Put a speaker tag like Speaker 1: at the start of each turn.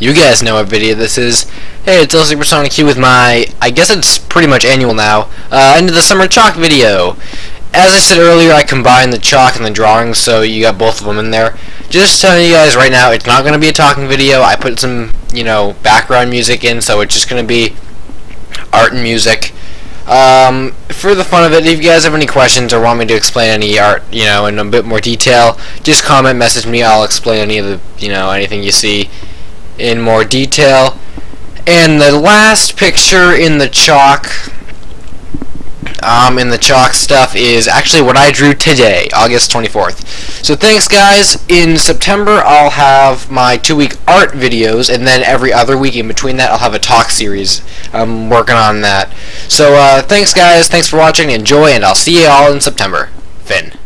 Speaker 1: You guys know what video this is. Hey, it's LSuperSonicQ with my, I guess it's pretty much annual now, uh, end of the summer chalk video. As I said earlier, I combined the chalk and the drawings, so you got both of them in there. Just telling you guys right now, it's not going to be a talking video. I put some, you know, background music in, so it's just going to be art and music. Um, for the fun of it, if you guys have any questions or want me to explain any art, you know, in a bit more detail, just comment, message me. I'll explain any of the, you know, anything you see in more detail. And the last picture in the chalk, um, in the chalk stuff is actually what I drew today, August 24th. So thanks guys. In September I'll have my two week art videos and then every other week in between that I'll have a talk series. I'm working on that. So uh, thanks guys, thanks for watching, enjoy, and I'll see you all in September. Finn.